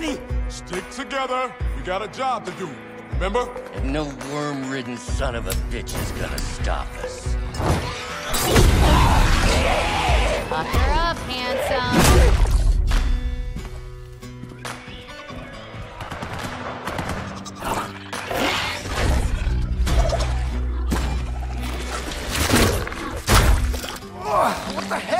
many! Stick together. We got a job to do. Remember? And no worm-ridden son of a bitch is gonna stop us. Pucker up, handsome. What the hell?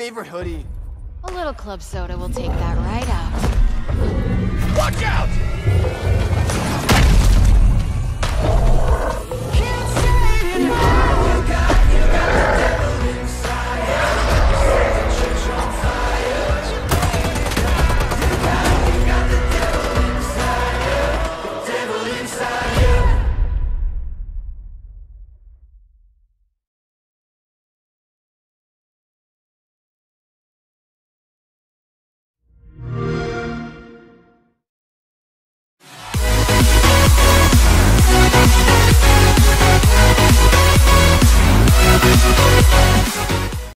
Favorite hoodie. A little club soda will take that right out. Watch out!